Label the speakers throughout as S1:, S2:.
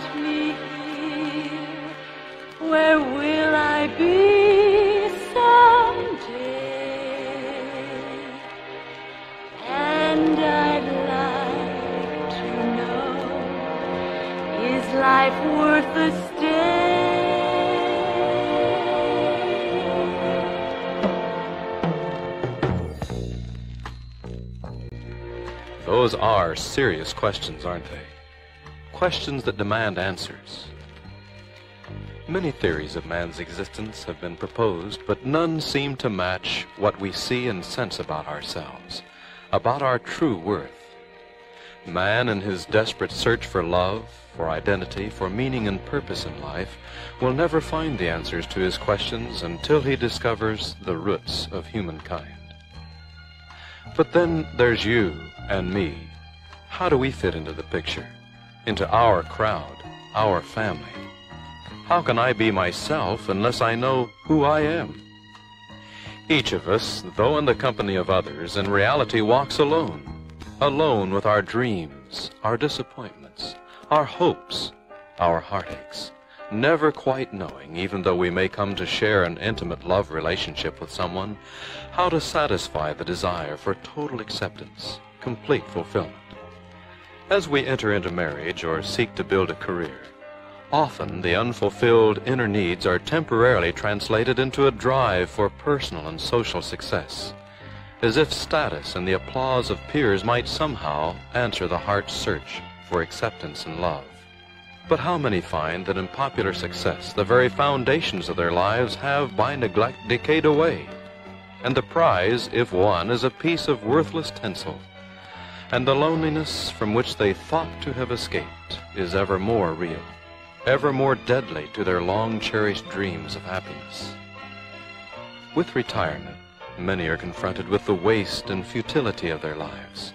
S1: let me hear. Where will I be someday? And I'd like to know, is life worth the stay?
S2: Those are serious questions, aren't they? Questions that demand answers. Many theories of man's existence have been proposed, but none seem to match what we see and sense about ourselves, about our true worth. Man, in his desperate search for love, for identity, for meaning and purpose in life, will never find the answers to his questions until he discovers the roots of humankind. But then there's you and me. How do we fit into the picture? Into our crowd, our family? How can I be myself unless I know who I am? Each of us, though in the company of others, in reality walks alone. Alone with our dreams, our disappointments, our hopes, our heartaches. Never quite knowing, even though we may come to share an intimate love relationship with someone, how to satisfy the desire for total acceptance, complete fulfillment. As we enter into marriage or seek to build a career, often the unfulfilled inner needs are temporarily translated into a drive for personal and social success, as if status and the applause of peers might somehow answer the heart's search for acceptance and love. But how many find that in popular success the very foundations of their lives have by neglect decayed away? And the prize, if won, is a piece of worthless tinsel. And the loneliness from which they thought to have escaped is ever more real, ever more deadly to their long cherished dreams of happiness. With retirement, many are confronted with the waste and futility of their lives.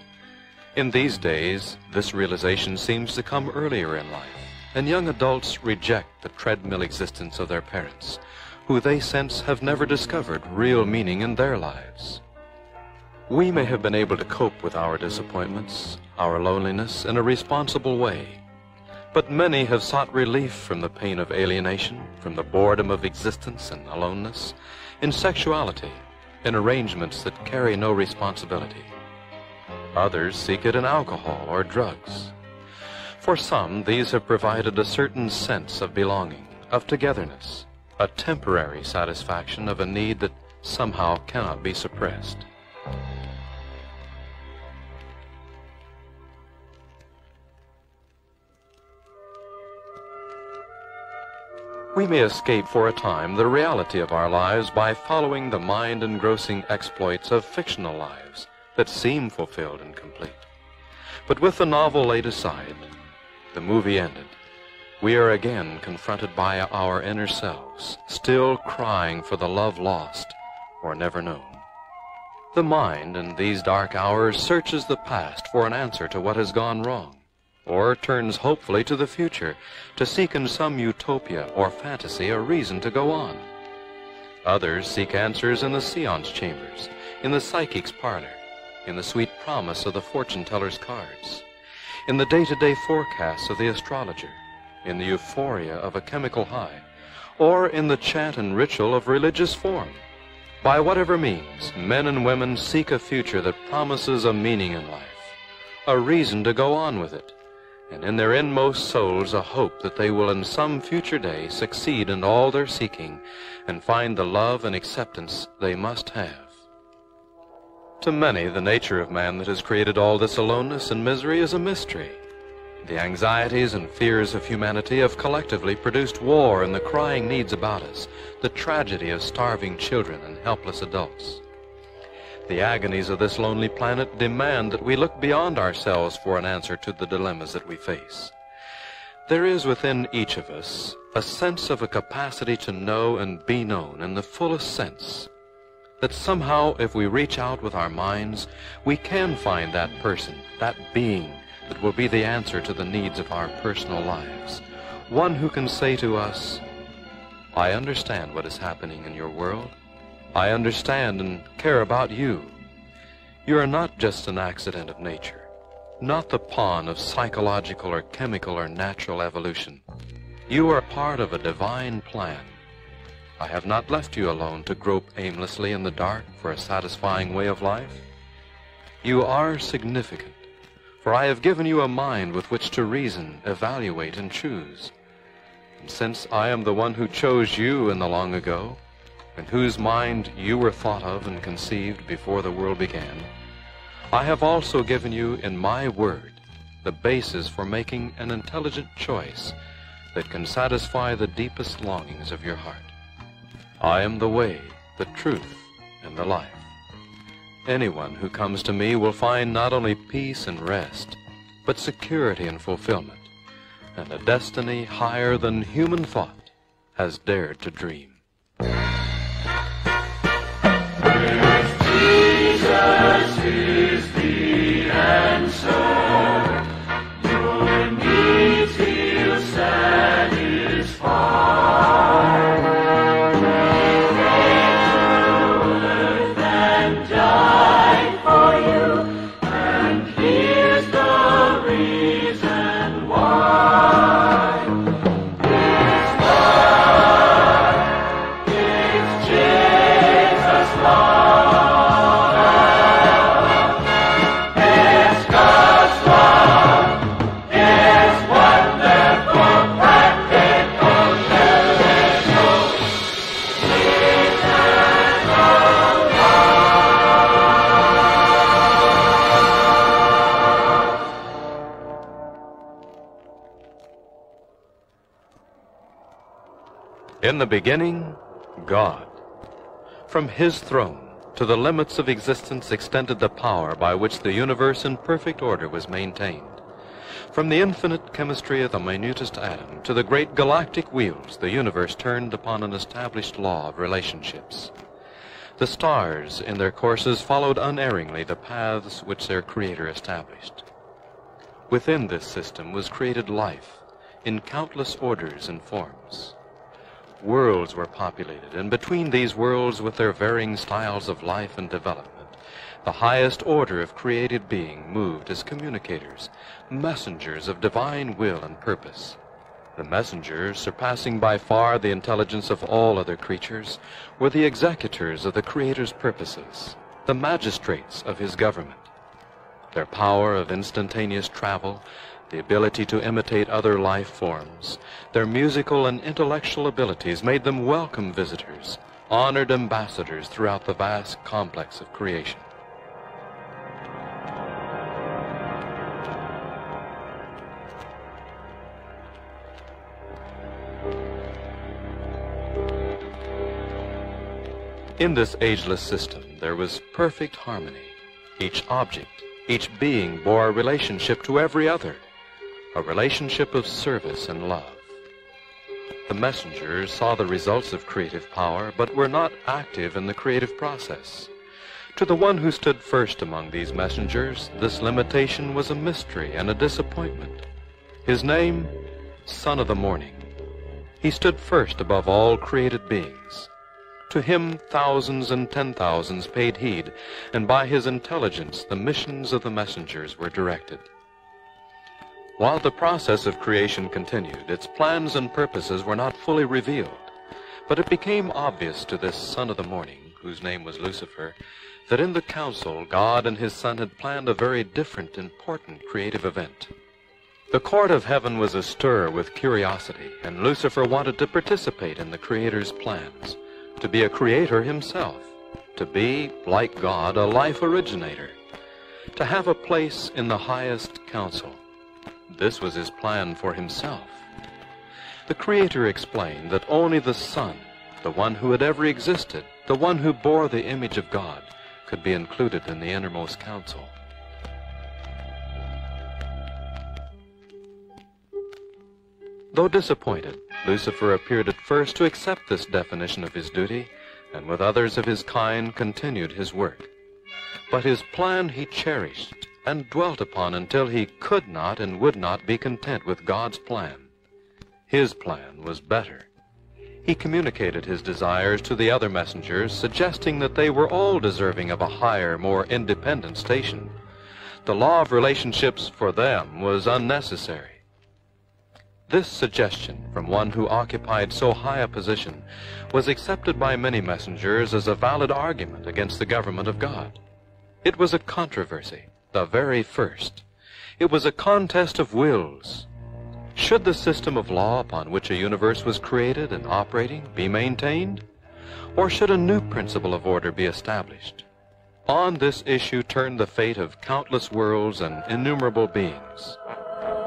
S2: In these days, this realization seems to come earlier in life and young adults reject the treadmill existence of their parents, who they sense have never discovered real meaning in their lives. We may have been able to cope with our disappointments, our loneliness, in a responsible way, but many have sought relief from the pain of alienation, from the boredom of existence and aloneness, in sexuality, in arrangements that carry no responsibility. Others seek it in alcohol or drugs. For some, these have provided a certain sense of belonging, of togetherness, a temporary satisfaction of a need that somehow cannot be suppressed. We may escape for a time the reality of our lives by following the mind-engrossing exploits of fictional lives that seem fulfilled and complete. But with the novel laid aside, the movie ended, we are again confronted by our inner selves, still crying for the love lost or never known. The mind in these dark hours searches the past for an answer to what has gone wrong, or turns hopefully to the future to seek in some utopia or fantasy a reason to go on. Others seek answers in the seance chambers, in the psychic's parlor, in the sweet promise of the fortune teller's cards in the day-to-day forecasts of the astrologer, in the euphoria of a chemical high, or in the chant and ritual of religious form. By whatever means, men and women seek a future that promises a meaning in life, a reason to go on with it, and in their inmost souls a hope that they will in some future day succeed in all their seeking and find the love and acceptance they must have. To many, the nature of man that has created all this aloneness and misery is a mystery. The anxieties and fears of humanity have collectively produced war and the crying needs about us, the tragedy of starving children and helpless adults. The agonies of this lonely planet demand that we look beyond ourselves for an answer to the dilemmas that we face. There is within each of us a sense of a capacity to know and be known in the fullest sense that somehow if we reach out with our minds, we can find that person, that being that will be the answer to the needs of our personal lives. One who can say to us, I understand what is happening in your world. I understand and care about you. You are not just an accident of nature. not the pawn of psychological or chemical or natural evolution. You are part of a divine plan. I have not left you alone to grope aimlessly in the dark for a satisfying way of life. You are significant, for I have given you a mind with which to reason, evaluate, and choose. And since I am the one who chose you in the long ago, in whose mind you were thought of and conceived before the world began, I have also given you in my word the basis for making an intelligent choice that can satisfy the deepest longings of your heart. I am the way, the truth, and the life. Anyone who comes to me will find not only peace and rest, but security and fulfillment, and a destiny higher than human thought has dared to dream.
S3: Jesus is the answer. The
S2: beginning, God. From his throne to the limits of existence extended the power by which the universe in perfect order was maintained. From the infinite chemistry of the minutest atom to the great galactic wheels, the universe turned upon an established law of relationships. The stars, in their courses, followed unerringly the paths which their Creator established. Within this system was created life in countless orders and forms. Worlds were populated, and between these worlds, with their varying styles of life and development, the highest order of created being moved as communicators, messengers of divine will and purpose. The messengers, surpassing by far the intelligence of all other creatures, were the executors of the Creator's purposes, the magistrates of his government. Their power of instantaneous travel, the ability to imitate other life forms, their musical and intellectual abilities made them welcome visitors, honored ambassadors throughout the vast complex of creation. In this ageless system, there was perfect harmony. Each object, each being bore a relationship to every other, a relationship of service and love. The messengers saw the results of creative power, but were not active in the creative process. To the one who stood first among these messengers, this limitation was a mystery and a disappointment. His name, Son of the Morning. He stood first above all created beings. To him thousands and ten thousands paid heed, and by his intelligence the missions of the messengers were directed. While the process of creation continued, its plans and purposes were not fully revealed. But it became obvious to this son of the morning, whose name was Lucifer, that in the council God and his son had planned a very different, important creative event. The court of heaven was astir with curiosity, and Lucifer wanted to participate in the Creator's plans, to be a creator himself, to be, like God, a life originator, to have a place in the highest council. This was his plan for himself. The Creator explained that only the Son, the one who had ever existed, the one who bore the image of God, could be included in the innermost council. Though disappointed, Lucifer appeared at first to accept this definition of his duty, and with others of his kind continued his work. But his plan he cherished and dwelt upon until he could not and would not be content with God's plan. His plan was better. He communicated his desires to the other messengers, suggesting that they were all deserving of a higher, more independent station. The law of relationships for them was unnecessary. This suggestion from one who occupied so high a position was accepted by many messengers as a valid argument against the government of God. It was a controversy, the very first. It was a contest of wills. Should the system of law upon which a universe was created and operating be maintained? Or should a new principle of order be established? On this issue turned the fate of countless worlds and innumerable beings.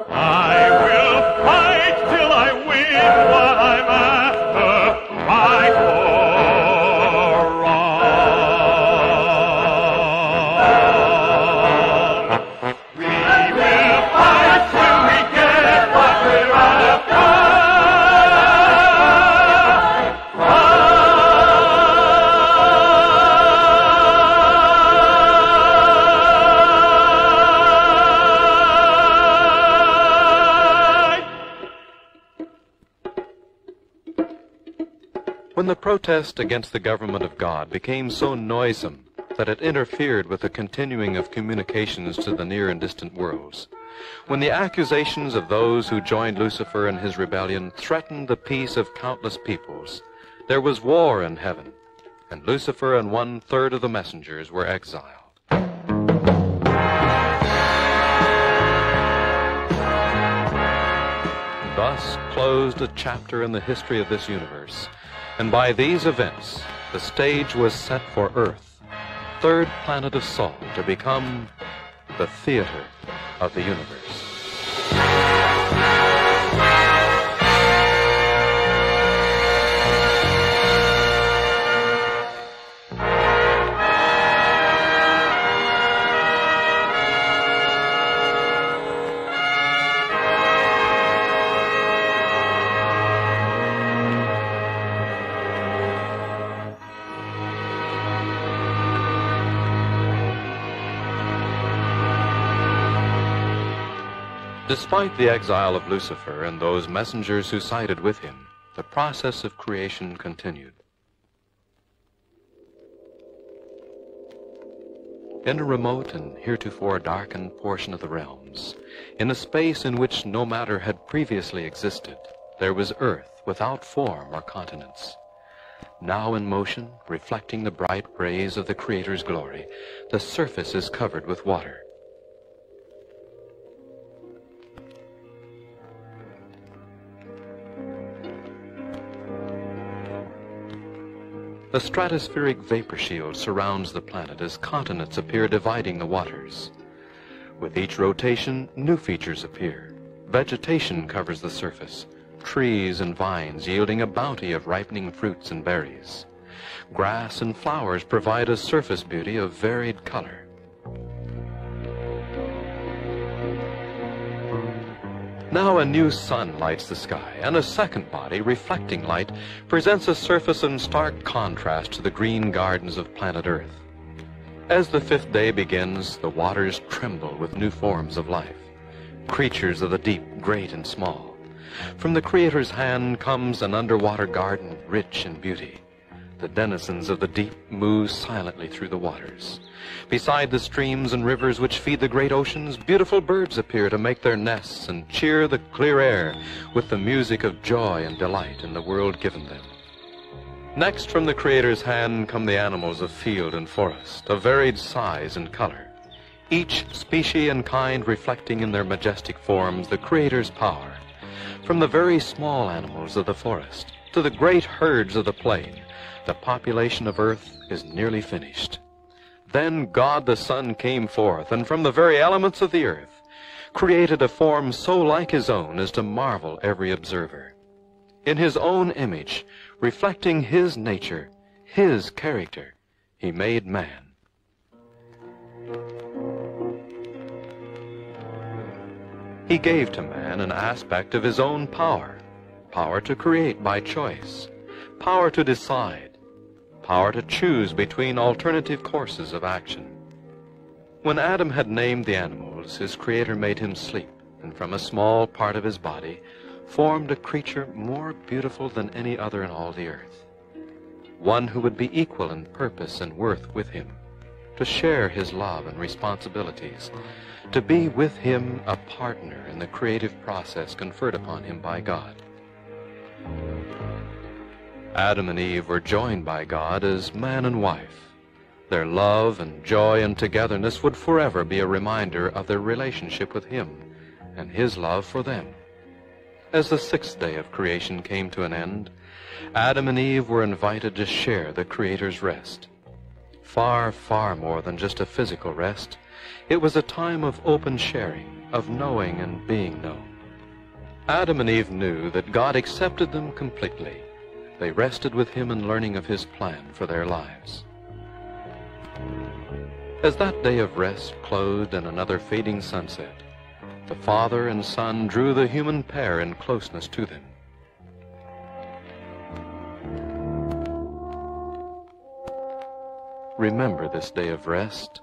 S3: I will fight till I win what I'm after.
S2: The protest against the government of God became so noisome that it interfered with the continuing of communications to the near and distant worlds, when the accusations of those who joined Lucifer in his rebellion threatened the peace of countless peoples, there was war in heaven, and Lucifer and one third of the messengers were exiled. Thus closed a chapter in the history of this universe, and by these events the stage was set for Earth, third planet of Sol, to become the theater of the universe. Despite the exile of Lucifer and those messengers who sided with him, the process of creation continued. In a remote and heretofore darkened portion of the realms, in a space in which no matter had previously existed, there was earth without form or continents. Now in motion, reflecting the bright rays of the Creator's glory, the surface is covered with water. The stratospheric vapor shield surrounds the planet as continents appear dividing the waters. With each rotation, new features appear. Vegetation covers the surface, trees and vines yielding a bounty of ripening fruits and berries. Grass and flowers provide a surface beauty of varied color. Now a new sun lights the sky, and a second body, reflecting light, presents a surface in stark contrast to the green gardens of planet Earth. As the fifth day begins, the waters tremble with new forms of life, creatures of the deep, great and small. From the Creator's hand comes an underwater garden rich in beauty. The denizens of the deep move silently through the waters. Beside the streams and rivers which feed the great oceans, beautiful birds appear to make their nests and cheer the clear air with the music of joy and delight in the world given them. Next from the Creator's hand come the animals of field and forest, of varied size and color, each species and kind reflecting in their majestic forms the Creator's power. From the very small animals of the forest to the great herds of the plain, the population of earth is nearly finished. Then God the Son came forth, and from the very elements of the earth, created a form so like his own as to marvel every observer. In his own image, reflecting his nature, his character, he made man. He gave to man an aspect of his own power, power to create by choice, power to decide, power to choose between alternative courses of action. When Adam had named the animals, his Creator made him sleep, and from a small part of his body formed a creature more beautiful than any other in all the earth, one who would be equal in purpose and worth with him, to share his love and responsibilities, to be with him a partner in the creative process conferred upon him by God. Adam and Eve were joined by God as man and wife. Their love and joy and togetherness would forever be a reminder of their relationship with Him and His love for them. As the sixth day of creation came to an end, Adam and Eve were invited to share the Creator's rest. Far, far more than just a physical rest, it was a time of open sharing, of knowing and being known. Adam and Eve knew that God accepted them completely. They rested with Him in learning of His plan for their lives. As that day of rest closed in another fading sunset, the father and son drew the human pair in closeness to them. Remember this day of rest,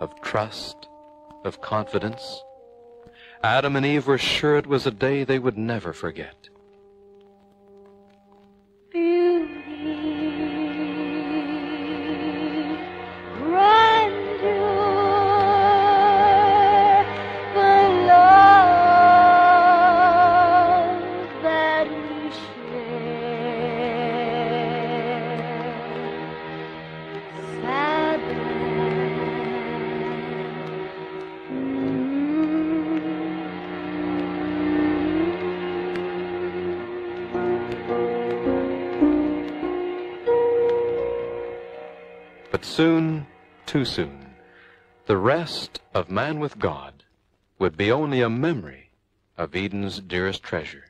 S2: of trust, of confidence. Adam and Eve were sure it was a day they would never forget.
S1: Beauty,
S2: soon, too soon, the rest of man with God would be only a memory of Eden's dearest treasure.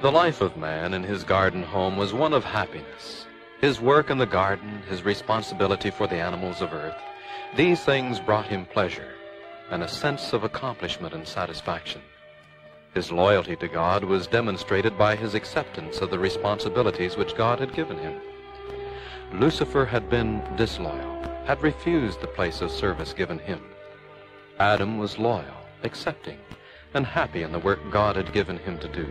S2: The life of man in his garden home was one of happiness. His work in the garden, his responsibility for the animals of earth, these things brought him pleasure and a sense of accomplishment and satisfaction. His loyalty to God was demonstrated by his acceptance of the responsibilities which God had given him. Lucifer had been disloyal, had refused the place of service given him. Adam was loyal, accepting, and happy in the work God had given him to do.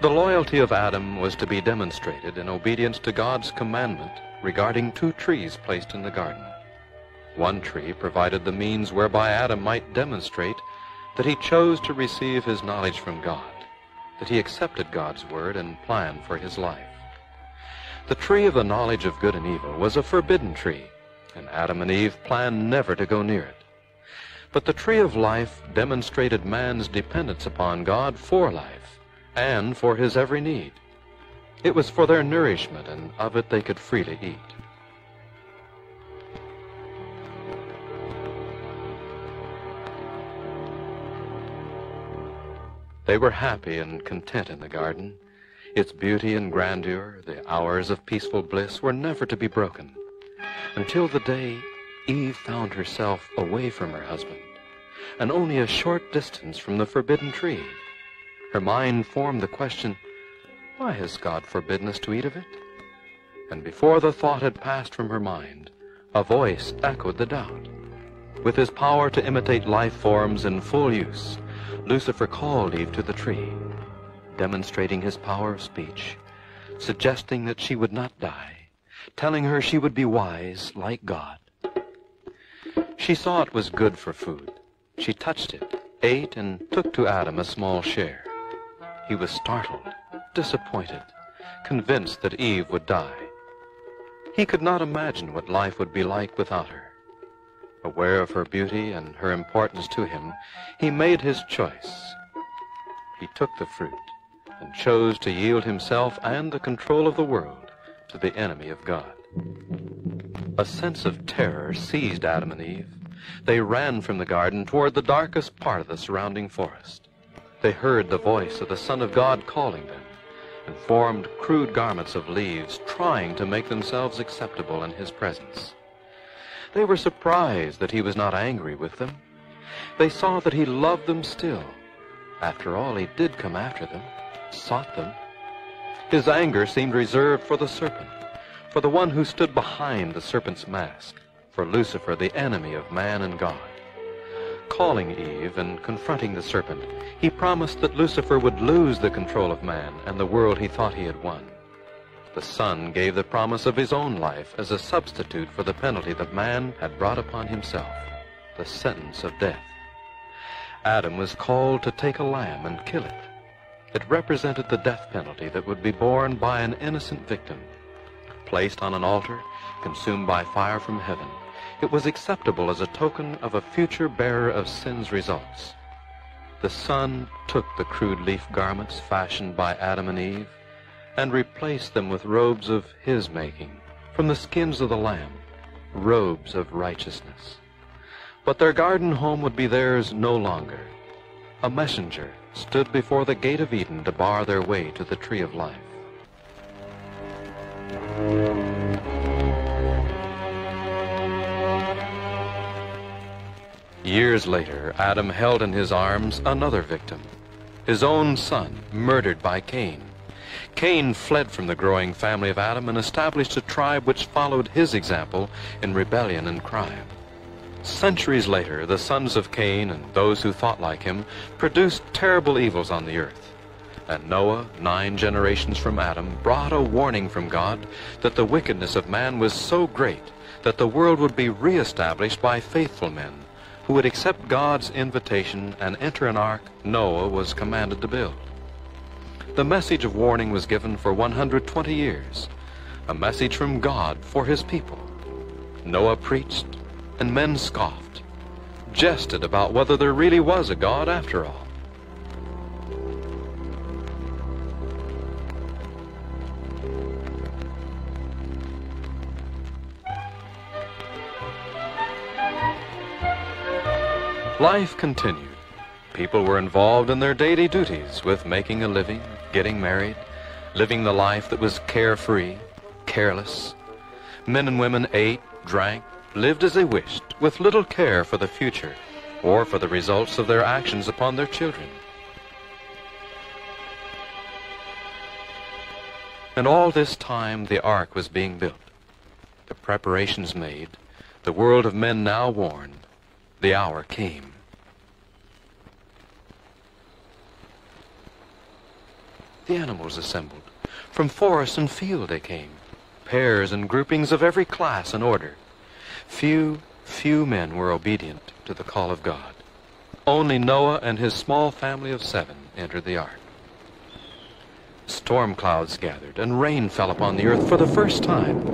S2: The loyalty of Adam was to be demonstrated in obedience to God's commandment regarding two trees placed in the garden. One tree provided the means whereby Adam might demonstrate that he chose to receive his knowledge from God, that he accepted God's word and plan for his life. The tree of the knowledge of good and evil was a forbidden tree, and Adam and Eve planned never to go near it. But the tree of life demonstrated man's dependence upon God for life and for his every need. It was for their nourishment, and of it they could freely eat. They were happy and content in the garden. Its beauty and grandeur, the hours of peaceful bliss, were never to be broken until the day Eve found herself away from her husband and only a short distance from the forbidden tree. Her mind formed the question, Why has God forbidden us to eat of it? And before the thought had passed from her mind, a voice echoed the doubt. With his power to imitate life forms in full use, Lucifer called Eve to the tree, demonstrating his power of speech, suggesting that she would not die, telling her she would be wise like God. She saw it was good for food. She touched it, ate, and took to Adam a small share. He was startled, disappointed, convinced that Eve would die. He could not imagine what life would be like without her. Aware of her beauty and her importance to him, he made his choice. He took the fruit and chose to yield himself and the control of the world to the enemy of God. A sense of terror seized Adam and Eve. They ran from the garden toward the darkest part of the surrounding forest. They heard the voice of the Son of God calling them and formed crude garments of leaves, trying to make themselves acceptable in his presence. They were surprised that he was not angry with them. They saw that he loved them still. After all, he did come after them, sought them. His anger seemed reserved for the serpent, for the one who stood behind the serpent's mask, for Lucifer, the enemy of man and God. calling Eve and confronting the serpent, he promised that Lucifer would lose the control of man and the world he thought he had won. The Son gave the promise of his own life as a substitute for the penalty that man had brought upon himself, the sentence of death. Adam was called to take a lamb and kill it. It represented the death penalty that would be borne by an innocent victim. Placed on an altar, consumed by fire from heaven, it was acceptable as a token of a future bearer of sin's results. The Son took the crude leaf garments fashioned by Adam and Eve and replaced them with robes of his making, from the skins of the lamb, robes of righteousness. But their garden home would be theirs no longer. A messenger stood before the gate of Eden to bar their way to the tree of life. Years later, Adam held in his arms another victim, his own son, murdered by Cain. Cain fled from the growing family of Adam and established a tribe which followed his example in rebellion and crime. Centuries later, the sons of Cain and those who thought like him produced terrible evils on the earth. And Noah, nine generations from Adam, brought a warning from God that the wickedness of man was so great that the world would be reestablished by faithful men who would accept God's invitation and enter an ark Noah was commanded to build. The message of warning was given for 120 years, a message from God for his people. Noah preached, and men scoffed, jested about whether there really was a God after all. Life continued. People were involved in their daily duties with making a living, getting married, living the life that was carefree, careless. Men and women ate, drank, lived as they wished, with little care for the future or for the results of their actions upon their children. And all this time the ark was being built, the preparations made, the world of men now warned, the hour came. The animals assembled. From forest and field they came, pairs and groupings of every class and order. Few, few men were obedient to the call of God. Only Noah and his small family of seven entered the ark. Storm clouds gathered, and rain fell upon the earth for the first time.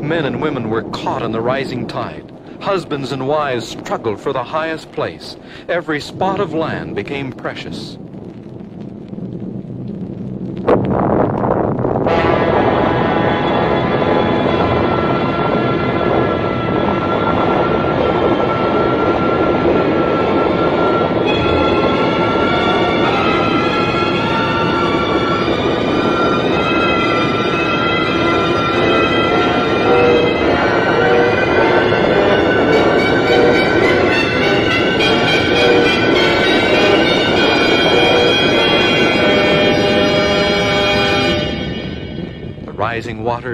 S2: Men and women were caught in the rising tide. Husbands and wives struggled for the highest place. Every spot of land became precious.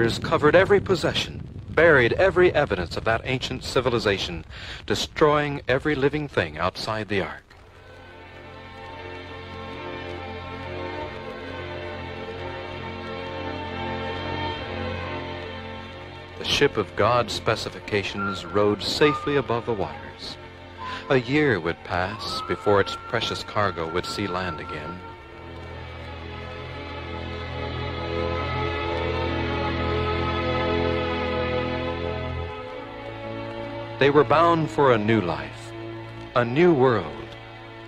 S2: Covered every possession, buried every evidence of that ancient civilization, destroying every living thing outside the ark. The ship of God's specifications rode safely above the waters. A year would pass before its precious cargo would see land again. They were bound for a new life, a new world,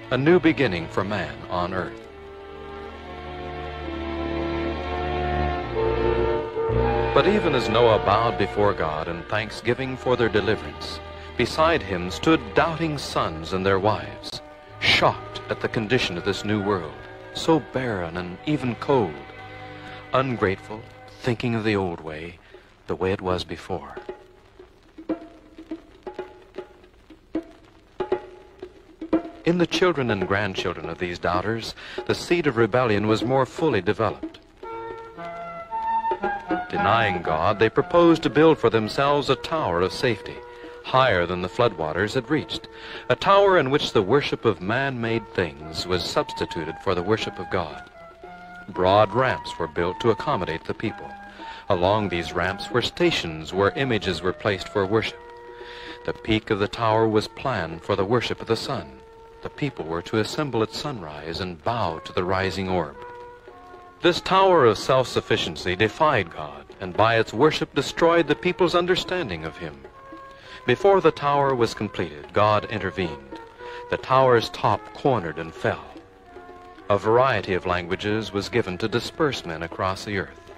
S2: a new beginning for man on earth. But even as Noah bowed before God in thanksgiving for their deliverance, beside him stood doubting sons and their wives, shocked at the condition of this new world, so barren and even cold, ungrateful, thinking of the old way, the way it was before. In the children and grandchildren of these doubters, the seed of rebellion was more fully developed. Denying God, they proposed to build for themselves a tower of safety, higher than the floodwaters had reached, a tower in which the worship of man-made things was substituted for the worship of God. Broad ramps were built to accommodate the people. Along these ramps were stations where images were placed for worship. The peak of the tower was planned for the worship of the sun. The people were to assemble at sunrise and bow to the rising orb. This tower of self-sufficiency defied God, and by its worship destroyed the people's understanding of him. Before the tower was completed, God intervened. The tower's top cornered and fell. A variety of languages was given to disperse men across the earth.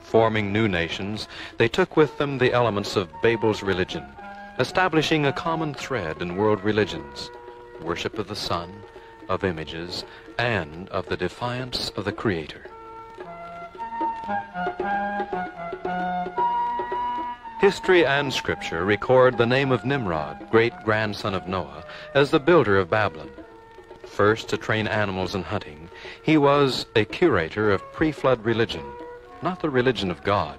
S2: Forming new nations, they took with them the elements of Babel's religion, establishing a common thread in world religions, worship of the sun, of images, and of the defiance of the Creator. History and Scripture record the name of Nimrod, great-grandson of Noah, as the builder of Babylon. First to train animals in hunting, he was a curator of pre-flood religion, not the religion of God,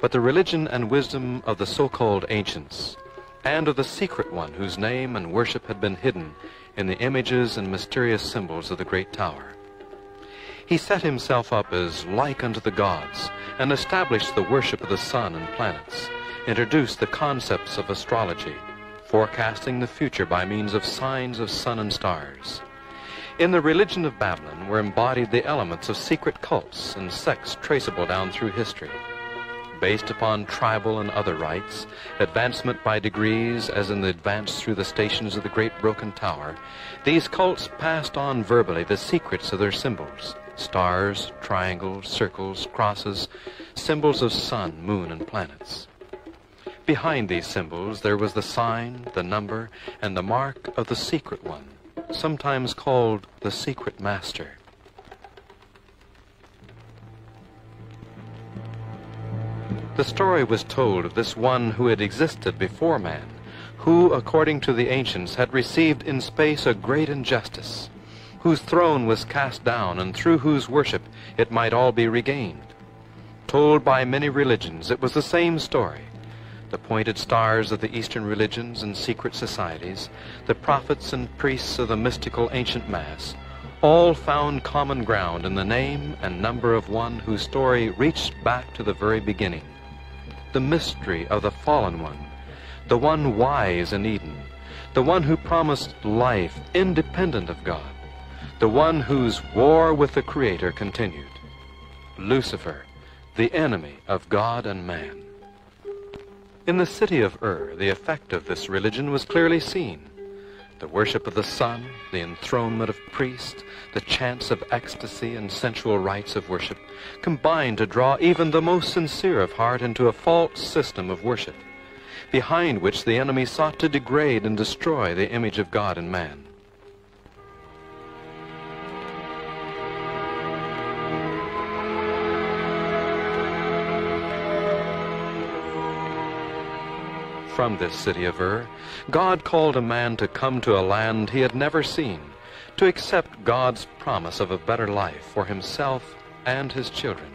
S2: but the religion and wisdom of the so-called ancients, and of the secret one whose name and worship had been hidden in the images and mysterious symbols of the great tower. He set himself up as like unto the gods, and established the worship of the sun and planets, introduced the concepts of astrology, forecasting the future by means of signs of sun and stars. In the religion of Babylon were embodied the elements of secret cults and sects traceable down through history. Based upon tribal and other rites, advancement by degrees as in the advance through the stations of the great broken tower, these cults passed on verbally the secrets of their symbols, stars, triangles, circles, crosses, symbols of sun, moon, and planets. Behind these symbols there was the sign, the number, and the mark of the secret one, sometimes called the secret master. The story was told of this one who had existed before man, who, according to the ancients, had received in space a great injustice, whose throne was cast down, and through whose worship it might all be regained. Told by many religions, it was the same story. The pointed stars of the Eastern religions and secret societies, the prophets and priests of the mystical ancient Mass, all found common ground in the name and number of one whose story reached back to the very beginning the mystery of the fallen one, the one wise in Eden, the one who promised life independent of God, the one whose war with the Creator continued. Lucifer, the enemy of God and man. In the city of Ur, the effect of this religion was clearly seen. The worship of the sun, the enthronement of priests, the chants of ecstasy and sensual rites of worship combined to draw even the most sincere of heart into a false system of worship, behind which the enemy sought to degrade and destroy the image of God in man. From this city of Ur, God called a man to come to a land he had never seen, to accept God's promise of a better life for himself and his children.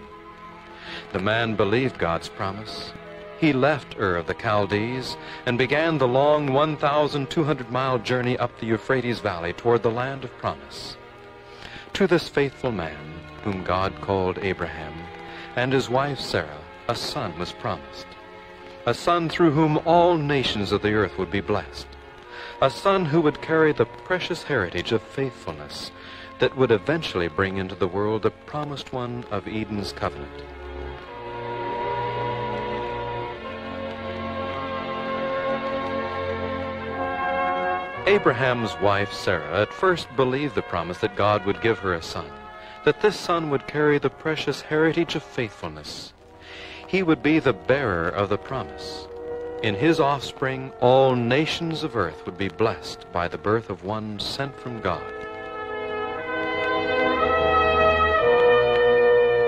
S2: The man believed God's promise. He left Ur of the Chaldees and began the long 1,200-mile journey up the Euphrates Valley toward the land of promise. To this faithful man, whom God called Abraham, and his wife Sarah, a son was promised a son through whom all nations of the earth would be blessed, a son who would carry the precious heritage of faithfulness that would eventually bring into the world the promised one of Eden's covenant. Abraham's wife Sarah at first believed the promise that God would give her a son, that this son would carry the precious heritage of faithfulness he would be the bearer of the promise. In his offspring, all nations of earth would be blessed by the birth of one sent from God.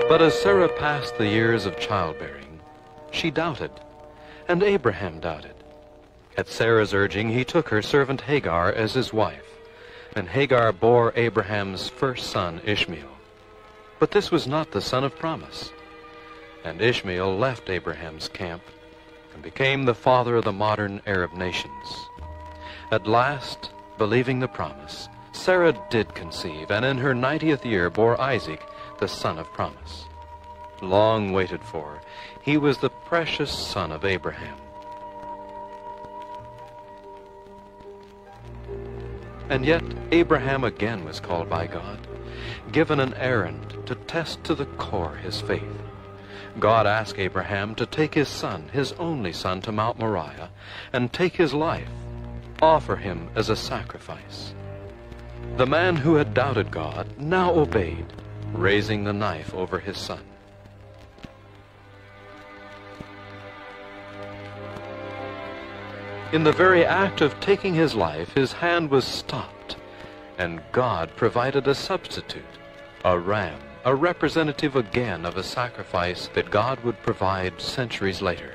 S2: But as Sarah passed the years of childbearing, she doubted, and Abraham doubted. At Sarah's urging, he took her servant Hagar as his wife, and Hagar bore Abraham's first son, Ishmael. But this was not the son of promise and Ishmael left Abraham's camp, and became the father of the modern Arab nations. At last, believing the promise, Sarah did conceive, and in her ninetieth year bore Isaac, the son of promise. Long waited for, he was the precious son of Abraham. And yet Abraham again was called by God, given an errand to test to the core his faith. God asked Abraham to take his son, his only son, to Mount Moriah and take his life, offer him as a sacrifice. The man who had doubted God now obeyed, raising the knife over his son. In the very act of taking his life, his hand was stopped, and God provided a substitute, a ram, a representative again of a sacrifice that God would provide centuries later.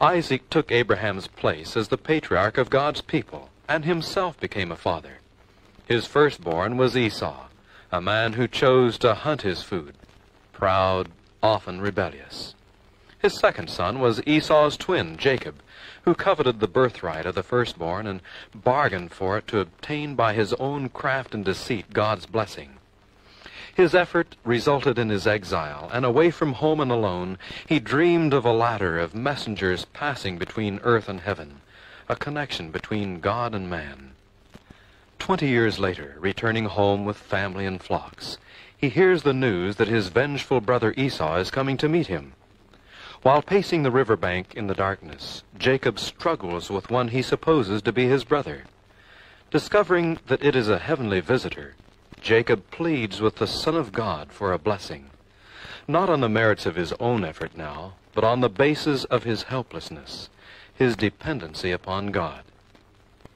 S2: Isaac took Abraham's place as the patriarch of God's people and himself became a father. His firstborn was Esau, a man who chose to hunt his food, proud, often rebellious. His second son was Esau's twin, Jacob, who coveted the birthright of the firstborn and bargained for it to obtain by his own craft and deceit God's blessing. His effort resulted in his exile, and away from home and alone, he dreamed of a ladder of messengers passing between earth and heaven, a connection between God and man. Twenty years later, returning home with family and flocks, he hears the news that his vengeful brother Esau is coming to meet him. While pacing the river bank in the darkness, Jacob struggles with one he supposes to be his brother. Discovering that it is a heavenly visitor, Jacob pleads with the Son of God for a blessing, not on the merits of his own effort now, but on the basis of his helplessness, his dependency upon God.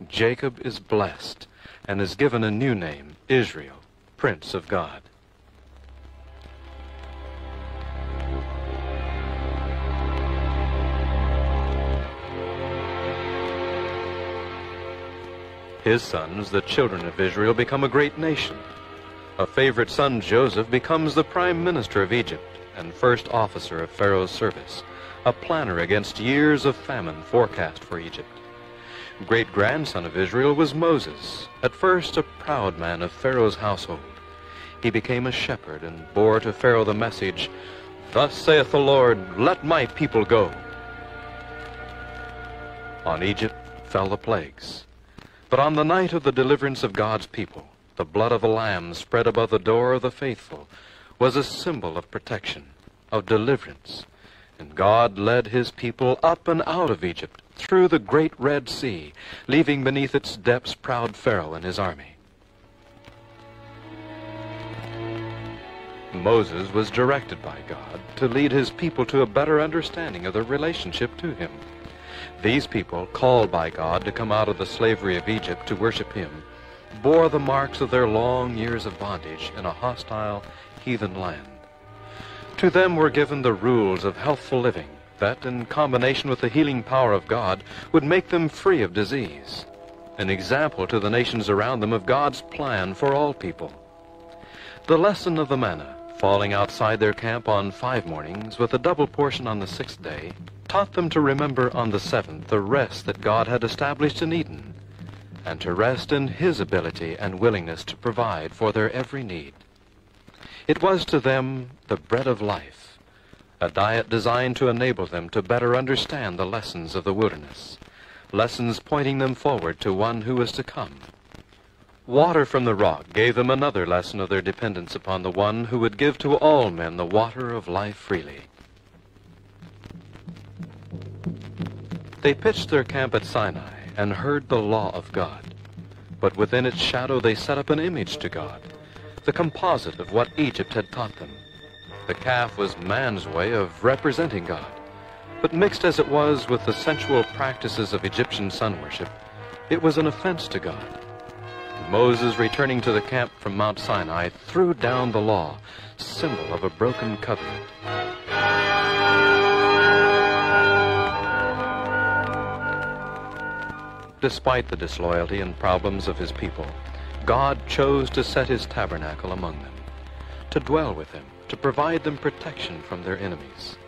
S2: Jacob is blessed and is given a new name, Israel, Prince of God. His sons, the children of Israel, become a great nation. A favorite son, Joseph, becomes the prime minister of Egypt and first officer of Pharaoh's service, a planner against years of famine forecast for Egypt. Great grandson of Israel was Moses, at first a proud man of Pharaoh's household. He became a shepherd and bore to Pharaoh the message, Thus saith the Lord, let my people go. On Egypt fell the plagues. But on the night of the deliverance of God's people, the blood of a lamb spread above the door of the faithful was a symbol of protection, of deliverance. And God led his people up and out of Egypt, through the great Red Sea, leaving beneath its depths proud Pharaoh and his army. Moses was directed by God to lead his people to a better understanding of their relationship to him. These people, called by God to come out of the slavery of Egypt to worship him, bore the marks of their long years of bondage in a hostile, heathen land. To them were given the rules of healthful living that, in combination with the healing power of God, would make them free of disease, an example to the nations around them of God's plan for all people. The lesson of the manna, falling outside their camp on five mornings with a double portion on the sixth day, taught them to remember on the seventh the rest that God had established in Eden, and to rest in his ability and willingness to provide for their every need. It was to them the bread of life, a diet designed to enable them to better understand the lessons of the wilderness, lessons pointing them forward to one who was to come. Water from the rock gave them another lesson of their dependence upon the one who would give to all men the water of life freely. They pitched their camp at Sinai and heard the law of God. But within its shadow they set up an image to God, the composite of what Egypt had taught them. The calf was man's way of representing God. But mixed as it was with the sensual practices of Egyptian sun worship, it was an offense to God. Moses, returning to the camp from Mount Sinai, threw down the law, symbol of a broken covenant. Despite the disloyalty and problems of his people, God chose to set his tabernacle among them. to dwell with them, to provide them protection from their enemies.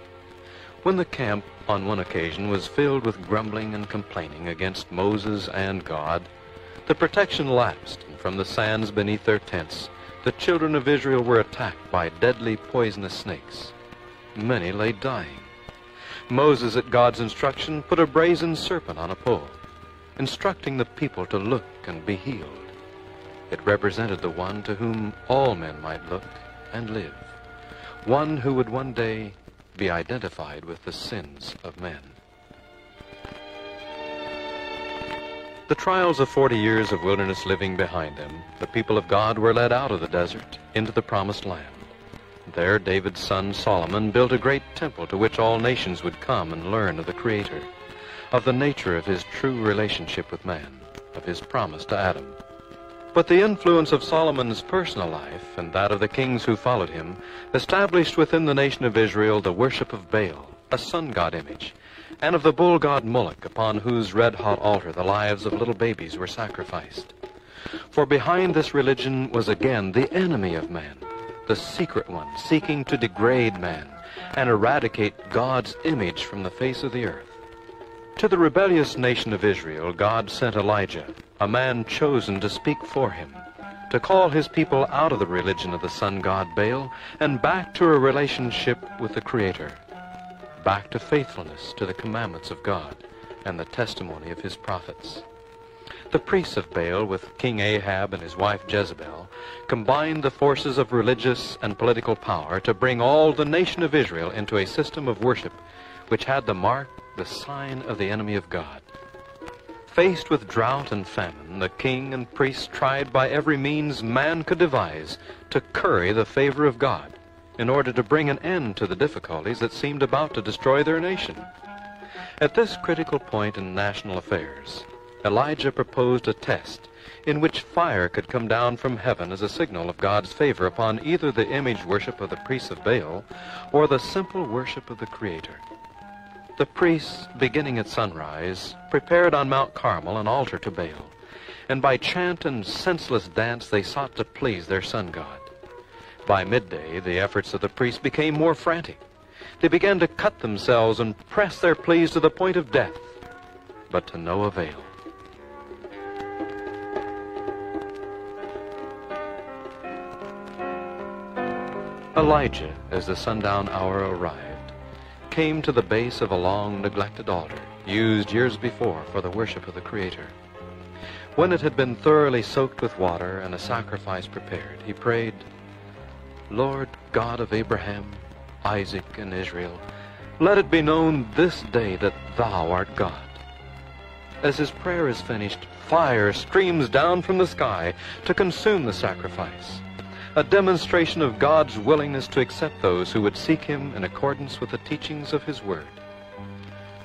S2: When the camp on one occasion was filled with grumbling and complaining against Moses and God, the protection lapsed, and from the sands beneath their tents, the children of Israel were attacked by deadly poisonous snakes. Many lay dying. Moses, at God's instruction, put a brazen serpent on a pole, instructing the people to look and be healed. It represented the one to whom all men might look and live, one who would one day be identified with the sins of men. The trials of 40 years of wilderness living behind them, the people of God were led out of the desert into the promised land. There, David's son Solomon built a great temple to which all nations would come and learn of the Creator, of the nature of his true relationship with man, of his promise to Adam. But the influence of Solomon's personal life and that of the kings who followed him established within the nation of Israel the worship of Baal, a sun god image, and of the bull god Moloch, upon whose red-hot altar the lives of little babies were sacrificed. For behind this religion was again the enemy of man, the secret one, seeking to degrade man and eradicate God's image from the face of the earth. To the rebellious nation of Israel, God sent Elijah, a man chosen to speak for him, to call his people out of the religion of the sun god Baal and back to a relationship with the Creator, back to faithfulness to the commandments of God and the testimony of his prophets. The priests of Baal, with King Ahab and his wife Jezebel, combined the forces of religious and political power to bring all the nation of Israel into a system of worship which had the mark, the sign of the enemy of God. Faced with drought and famine, the king and priests tried by every means man could devise to curry the favor of God in order to bring an end to the difficulties that seemed about to destroy their nation. At this critical point in national affairs, Elijah proposed a test in which fire could come down from heaven as a signal of God's favor upon either the image worship of the priests of Baal or the simple worship of the Creator. The priests, beginning at sunrise, prepared on Mount Carmel an altar to Baal, and by chant and senseless dance they sought to please their sun god. By midday, the efforts of the priests became more frantic. They began to cut themselves and press their pleas to the point of death, but to no avail. Elijah, as the sundown hour arrived, came to the base of a long neglected altar, used years before for the worship of the Creator. When it had been thoroughly soaked with water and a sacrifice prepared, he prayed, Lord God of Abraham, Isaac, and Israel, let it be known this day that thou art God. As his prayer is finished, fire streams down from the sky to consume the sacrifice, a demonstration of God's willingness to accept those who would seek him in accordance with the teachings of his word.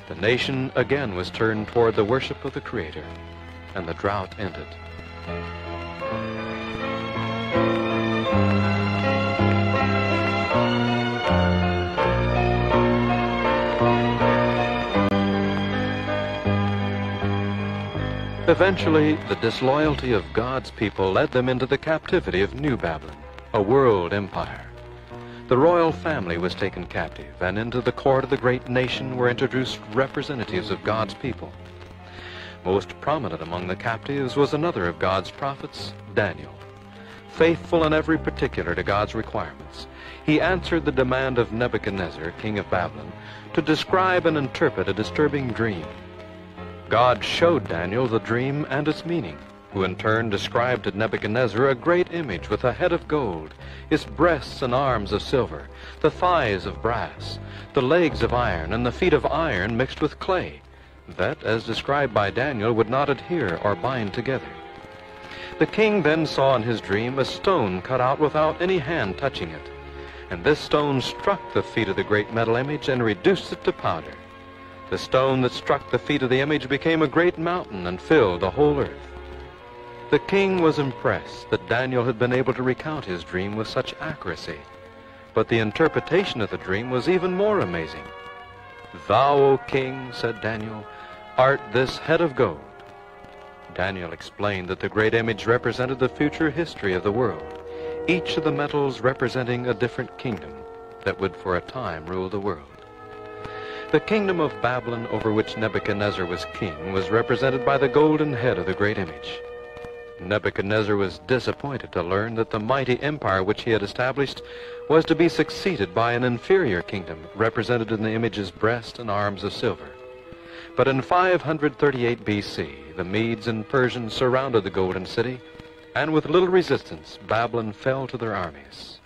S2: The nation again was turned toward the worship of the Creator, and the drought ended. Eventually, the disloyalty of God's people led them into the captivity of New Babylon, a world empire. The royal family was taken captive, and into the court of the great nation were introduced representatives of God's people. Most prominent among the captives was another of God's prophets, Daniel. Faithful in every particular to God's requirements, he answered the demand of Nebuchadnezzar, king of Babylon, to describe and interpret a disturbing dream. God showed Daniel the dream and its meaning, who in turn described to Nebuchadnezzar a great image with a head of gold, its breasts and arms of silver, the thighs of brass, the legs of iron, and the feet of iron mixed with clay, that, as described by Daniel, would not adhere or bind together. The king then saw in his dream a stone cut out without any hand touching it, and this stone struck the feet of the great metal image and reduced it to powder. The stone that struck the feet of the image became a great mountain and filled the whole earth. The king was impressed that Daniel had been able to recount his dream with such accuracy, but the interpretation of the dream was even more amazing. Thou, O king, said Daniel, art this head of gold. Daniel explained that the great image represented the future history of the world, each of the metals representing a different kingdom that would for a time rule the world. The kingdom of Babylon over which Nebuchadnezzar was king was represented by the golden head of the great image. Nebuchadnezzar was disappointed to learn that the mighty empire which he had established was to be succeeded by an inferior kingdom represented in the image's breast and arms of silver. But in 538 BC, the Medes and Persians surrounded the golden city, and with little resistance, Babylon fell to their armies.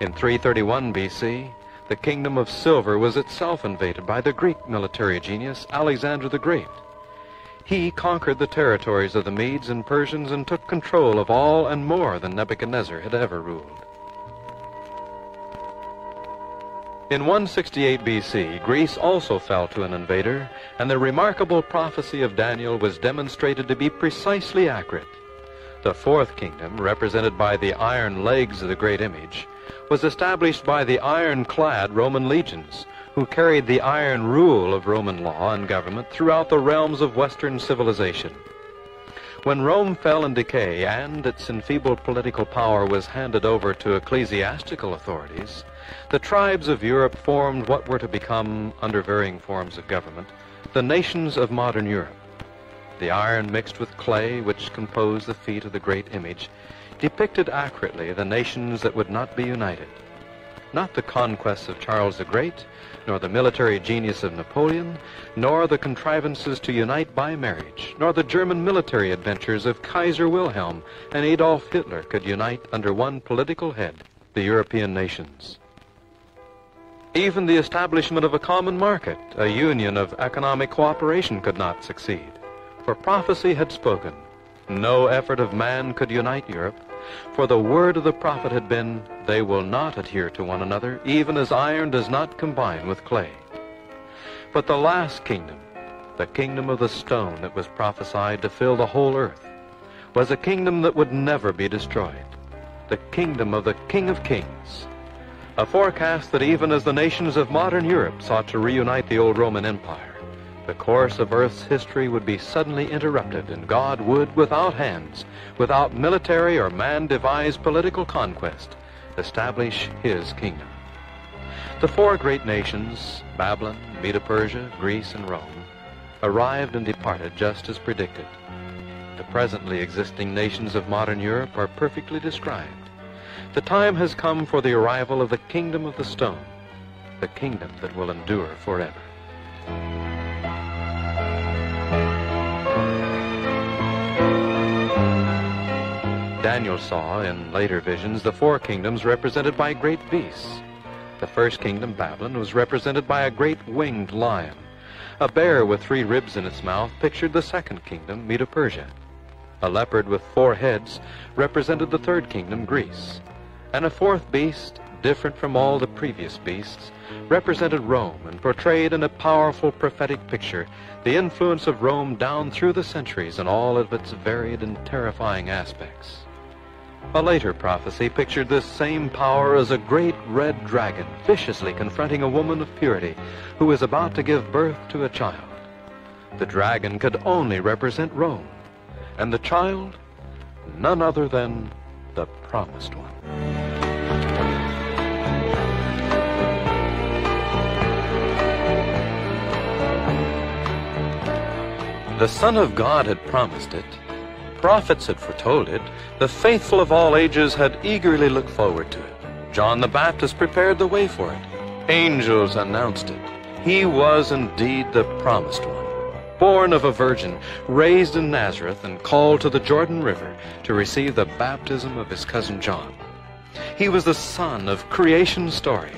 S2: In 331 BC, the kingdom of silver was itself invaded by the Greek military genius Alexander the Great. He conquered the territories of the Medes and Persians and took control of all and more than Nebuchadnezzar had ever ruled. In 168 BC, Greece also fell to an invader, and the remarkable prophecy of Daniel was demonstrated to be precisely accurate. The fourth kingdom, represented by the iron legs of the great image, was established by the iron-clad Roman legions, who carried the iron rule of Roman law and government throughout the realms of Western civilization. When Rome fell in decay and its enfeebled political power was handed over to ecclesiastical authorities, the tribes of Europe formed what were to become, under varying forms of government, the nations of modern Europe. The iron mixed with clay, which composed the feet of the great image, depicted accurately the nations that would not be united. Not the conquests of Charles the Great, nor the military genius of Napoleon, nor the contrivances to unite by marriage, nor the German military adventures of Kaiser Wilhelm and Adolf Hitler could unite under one political head the European nations. Even the establishment of a common market, a union of economic cooperation, could not succeed. For prophecy had spoken, no effort of man could unite Europe, for the word of the prophet had been, They will not adhere to one another, even as iron does not combine with clay. But the last kingdom, the kingdom of the stone that was prophesied to fill the whole earth, was a kingdom that would never be destroyed, the kingdom of the King of Kings. A forecast that even as the nations of modern Europe sought to reunite the old Roman Empire, the course of Earth's history would be suddenly interrupted, and God would, without hands, without military or man-devised political conquest, establish his kingdom. The four great nations, Babylon, Medo-Persia, Greece, and Rome, arrived and departed just as predicted. The presently existing nations of modern Europe are perfectly described. The time has come for the arrival of the kingdom of the stone, the kingdom that will endure forever. Daniel saw in later visions the four kingdoms represented by great beasts. The first kingdom, Babylon, was represented by a great winged lion. A bear with three ribs in its mouth pictured the second kingdom, Medo-Persia. A leopard with four heads represented the third kingdom, Greece. And a fourth beast, different from all the previous beasts, represented Rome and portrayed in a powerful prophetic picture the influence of Rome down through the centuries in all of its varied and terrifying aspects. A later prophecy pictured this same power as a great red dragon viciously confronting a woman of purity who was about to give birth to a child. The dragon could only represent Rome, and the child, none other than the promised one. The Son of God had promised it, prophets had foretold it, the faithful of all ages had eagerly looked forward to it. John the Baptist prepared the way for it. Angels announced it. He was indeed the promised one, born of a virgin, raised in Nazareth, and called to the Jordan River to receive the baptism of his cousin John. He was the son of creation story,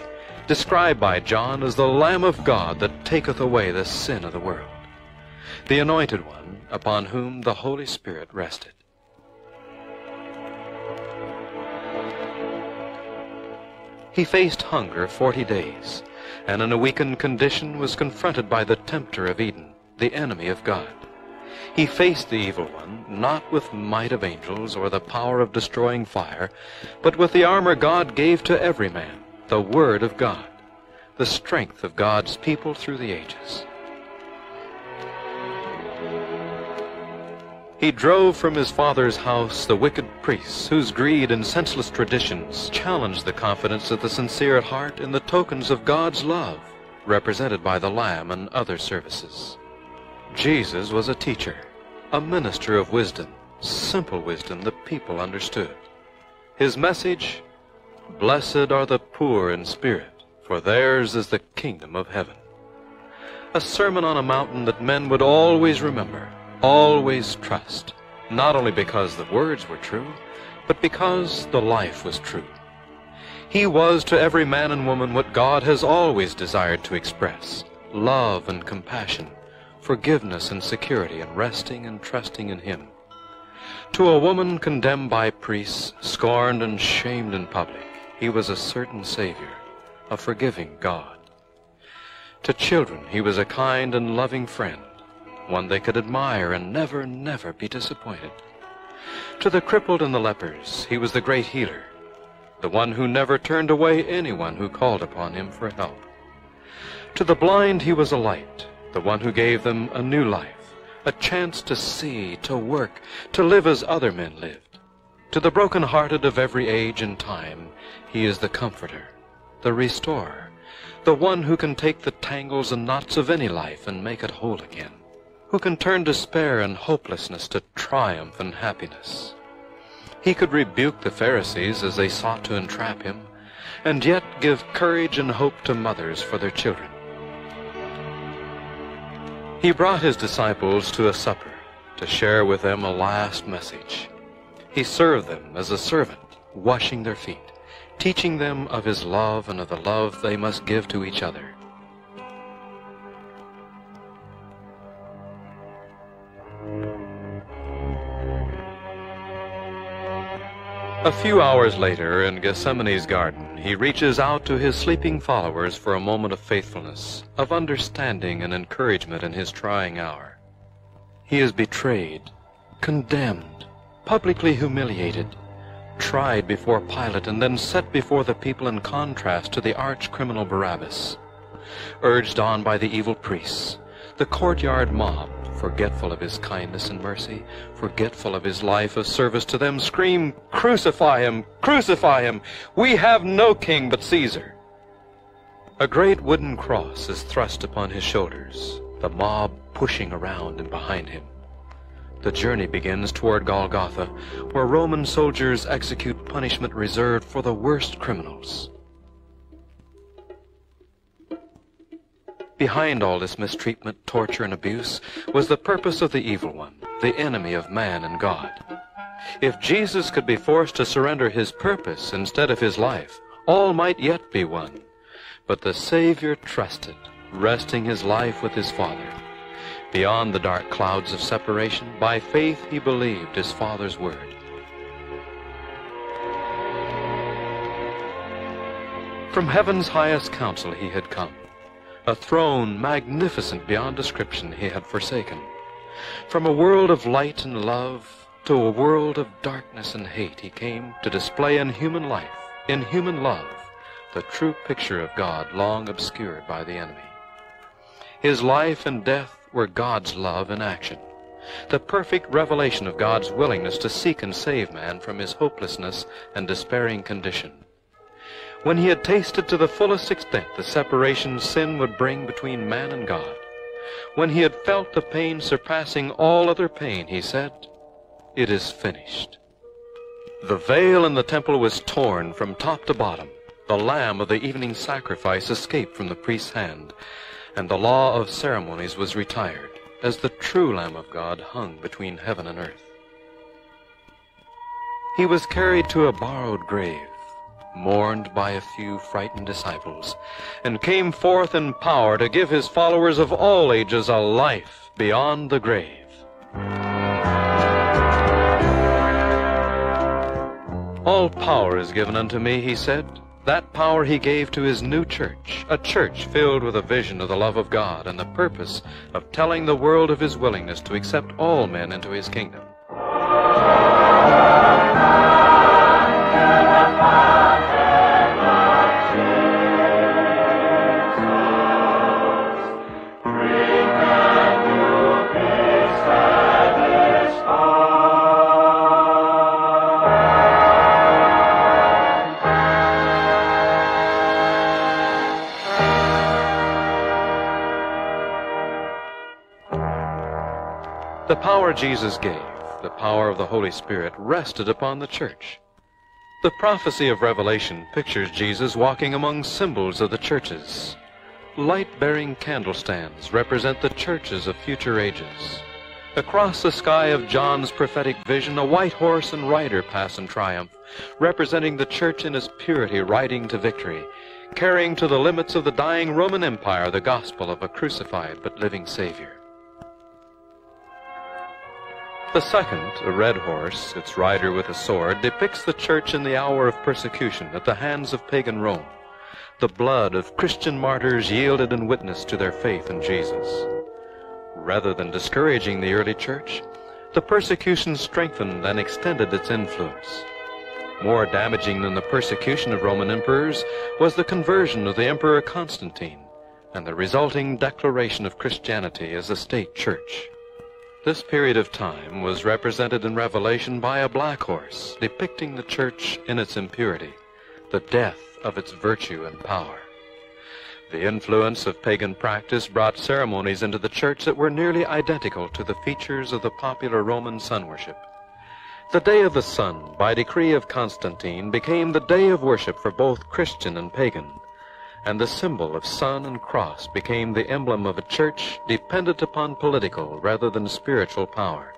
S2: described by John as the Lamb of God that taketh away the sin of the world the Anointed One, upon whom the Holy Spirit rested. He faced hunger forty days, and in a weakened condition was confronted by the tempter of Eden, the enemy of God. He faced the evil one, not with might of angels or the power of destroying fire, but with the armor God gave to every man, the Word of God, the strength of God's people through the ages. He drove from his father's house the wicked priests whose greed and senseless traditions challenged the confidence of the sincere at heart in the tokens of God's love, represented by the Lamb and other services. Jesus was a teacher, a minister of wisdom, simple wisdom the people understood. His message, Blessed are the poor in spirit, for theirs is the kingdom of heaven. A sermon on a mountain that men would always remember, always trust, not only because the words were true, but because the life was true. He was to every man and woman what God has always desired to express, love and compassion, forgiveness and security, and resting and trusting in Him. To a woman condemned by priests, scorned and shamed in public, he was a certain Savior, a forgiving God. To children, he was a kind and loving friend, one they could admire and never, never be disappointed. To the crippled and the lepers, he was the great healer, the one who never turned away anyone who called upon him for help. To the blind, he was a light, the one who gave them a new life, a chance to see, to work, to live as other men lived. To the broken-hearted of every age and time, he is the comforter, the restorer, the one who can take the tangles and knots of any life and make it whole again, who can turn despair and hopelessness to triumph and happiness. He could rebuke the Pharisees as they sought to entrap him, and yet give courage and hope to mothers for their children. He brought his disciples to a supper to share with them a last message. He served them as a servant, washing their feet, teaching them of his love and of the love they must give to each other. A few hours later, in Gethsemane's garden, he reaches out to his sleeping followers for a moment of faithfulness, of understanding and encouragement in his trying hour. He is betrayed, condemned, publicly humiliated, tried before Pilate, and then set before the people in contrast to the arch-criminal Barabbas. Urged on by the evil priests, the courtyard mob, forgetful of his kindness and mercy, forgetful of his life of service to them, scream, Crucify him! Crucify him! We have no king but Caesar! A great wooden cross is thrust upon his shoulders, the mob pushing around and behind him. The journey begins toward Golgotha, where Roman soldiers execute punishment reserved for the worst criminals. Behind all this mistreatment, torture, and abuse was the purpose of the evil one, the enemy of man and God. If Jesus could be forced to surrender his purpose instead of his life, all might yet be won. But the Savior trusted, resting his life with his Father. Beyond the dark clouds of separation, by faith he believed his Father's word. From heaven's highest council he had come. A throne magnificent beyond description he had forsaken. From a world of light and love to a world of darkness and hate he came to display in human life, in human love, the true picture of God long obscured by the enemy. His life and death were God's love in action, the perfect revelation of God's willingness to seek and save man from his hopelessness and despairing condition when he had tasted to the fullest extent the separation sin would bring between man and God, when he had felt the pain surpassing all other pain, he said, It is finished. The veil in the temple was torn from top to bottom. The lamb of the evening sacrifice escaped from the priest's hand, and the law of ceremonies was retired, as the true Lamb of God hung between heaven and earth. He was carried to a borrowed grave, mourned by a few frightened disciples, and came forth in power to give his followers of all ages a life beyond the grave. All power is given unto me, he said. That power he gave to his new church, a church filled with a vision of the love of God and the purpose of telling the world of his willingness to accept all men into his kingdom. Jesus gave, the power of the Holy Spirit, rested upon the church. The prophecy of Revelation pictures Jesus walking among symbols of the churches. Light-bearing candlestands represent the churches of future ages. Across the sky of John's prophetic vision, a white horse and rider pass in triumph, representing the church in its purity riding to victory, carrying to the limits of the dying Roman Empire the gospel of a crucified but living Savior. The second, a red horse, its rider with a sword, depicts the church in the hour of persecution at the hands of pagan Rome. The blood of Christian martyrs yielded in witness to their faith in Jesus. Rather than discouraging the early church, the persecution strengthened and extended its influence. More damaging than the persecution of Roman emperors was the conversion of the Emperor Constantine and the resulting declaration of Christianity as a state church. This period of time was represented in Revelation by a black horse, depicting the church in its impurity, the death of its virtue and power. The influence of pagan practice brought ceremonies into the church that were nearly identical to the features of the popular Roman sun worship. The Day of the Sun, by decree of Constantine, became the day of worship for both Christian and pagan, and the symbol of sun and cross became the emblem of a church dependent upon political rather than spiritual power.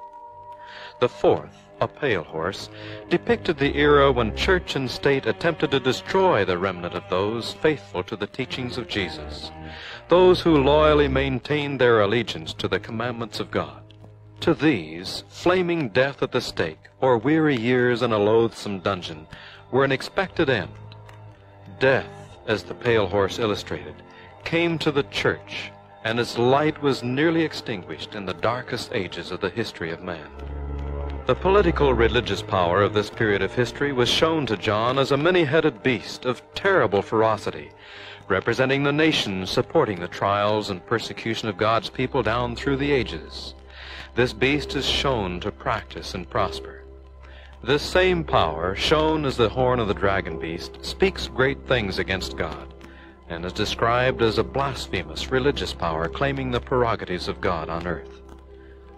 S2: The fourth, a pale horse, depicted the era when church and state attempted to destroy the remnant of those faithful to the teachings of Jesus, those who loyally maintained their allegiance to the commandments of God. To these, flaming death at the stake or weary years in a loathsome dungeon were an expected end. Death, as the pale horse illustrated, came to the church, and its light was nearly extinguished in the darkest ages of the history of man. The political religious power of this period of history was shown to John as a many-headed beast of terrible ferocity, representing the nation supporting the trials and persecution of God's people down through the ages. This beast is shown to practice and prosper. This same power, shown as the horn of the dragon beast, speaks great things against God, and is described as a blasphemous religious power claiming the prerogatives of God on earth.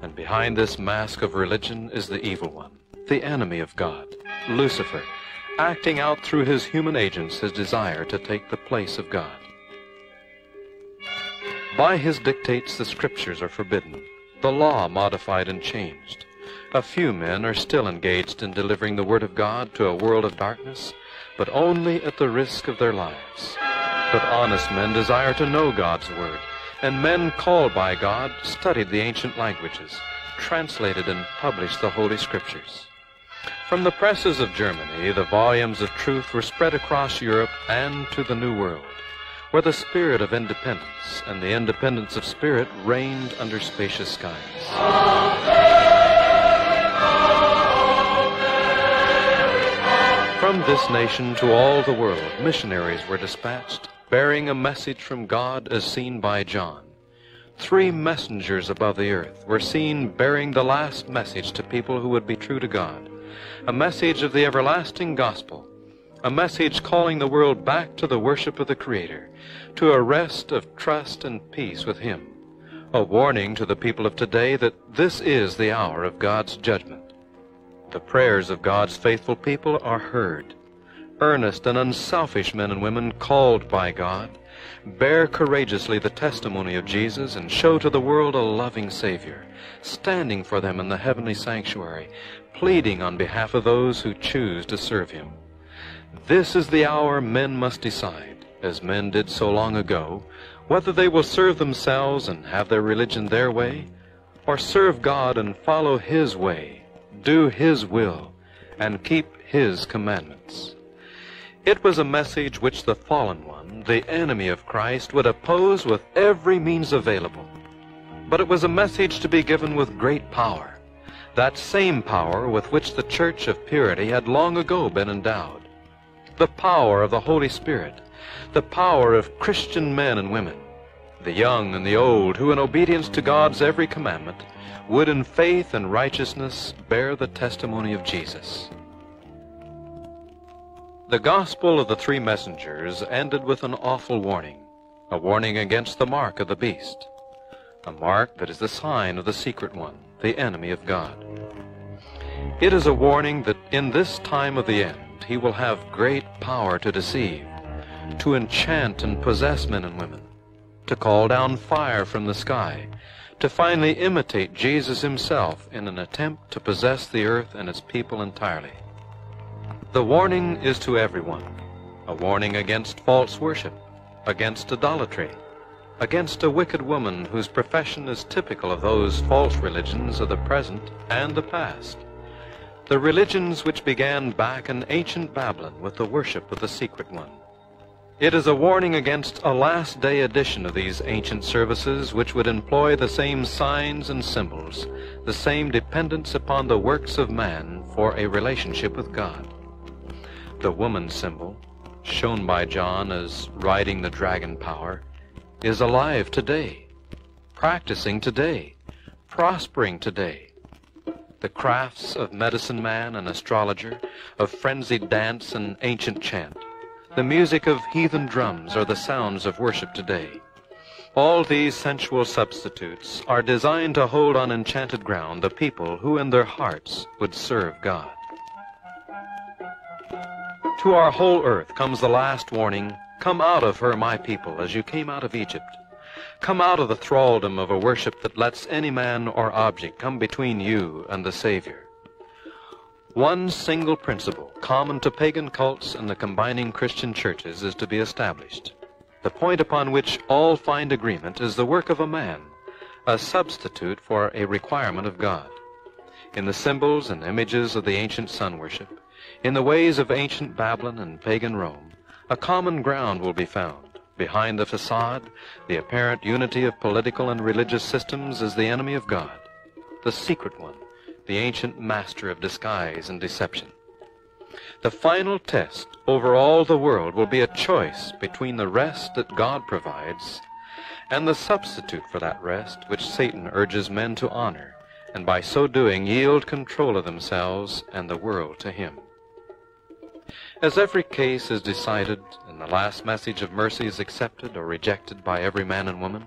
S2: And behind this mask of religion is the evil one, the enemy of God, Lucifer, acting out through his human agents his desire to take the place of God. By his dictates the scriptures are forbidden, the law modified and changed. A few men are still engaged in delivering the Word of God to a world of darkness, but only at the risk of their lives. But honest men desire to know God's Word and men called by God studied the ancient languages, translated and published the Holy Scriptures. From the presses of Germany, the volumes of truth were spread across Europe and to the New World, where the spirit of independence and the independence of spirit reigned under spacious skies. From this nation to all the world, missionaries were dispatched bearing a message from God as seen by John. Three messengers above the earth were seen bearing the last message to people who would be true to God, a message of the everlasting gospel, a message calling the world back to the worship of the Creator, to a rest of trust and peace with Him, a warning to the people of today that this is the hour of God's judgment. The prayers of God's faithful people are heard earnest and unselfish men and women called by God, bear courageously the testimony of Jesus and show to the world a loving Savior, standing for them in the heavenly sanctuary, pleading on behalf of those who choose to serve Him. This is the hour men must decide, as men did so long ago, whether they will serve themselves and have their religion their way, or serve God and follow His way, do His will, and keep His commandments. It was a message which the fallen one, the enemy of Christ, would oppose with every means available. But it was a message to be given with great power, that same power with which the Church of Purity had long ago been endowed. The power of the Holy Spirit, the power of Christian men and women, the young and the old, who in obedience to God's every commandment would in faith and righteousness bear the testimony of Jesus. The gospel of the three messengers ended with an awful warning, a warning against the mark of the beast, a mark that is the sign of the secret one, the enemy of God. It is a warning that in this time of the end he will have great power to deceive, to enchant and possess men and women, to call down fire from the sky, to finally imitate Jesus himself in an attempt to possess the earth and its people entirely. The warning is to everyone, a warning against false worship, against idolatry, against a wicked woman whose profession is typical of those false religions of the present and the past. The religions which began back in ancient Babylon with the worship of the secret one. It is a warning against a last day edition of these ancient services which would employ the same signs and symbols, the same dependence upon the works of man for a relationship with God. The woman symbol, shown by John as riding the dragon power, is alive today, practicing today, prospering today. The crafts of medicine man and astrologer, of frenzied dance and ancient chant, the music of heathen drums are the sounds of worship today. All these sensual substitutes are designed to hold on enchanted ground the people who in their hearts would serve God. To our whole earth comes the last warning, Come out of her, my people, as you came out of Egypt. Come out of the thraldom of a worship that lets any man or object come between you and the Savior. One single principle, common to pagan cults and the combining Christian churches, is to be established. The point upon which all find agreement is the work of a man, a substitute for a requirement of God. In the symbols and images of the ancient sun worship, in the ways of ancient Babylon and pagan Rome, a common ground will be found. Behind the facade, the apparent unity of political and religious systems is the enemy of God, the secret one, the ancient master of disguise and deception. The final test over all the world will be a choice between the rest that God provides and the substitute for that rest which Satan urges men to honor, and by so doing yield control of themselves and the world to him. As every case is decided and the last message of mercy is accepted or rejected by every man and woman,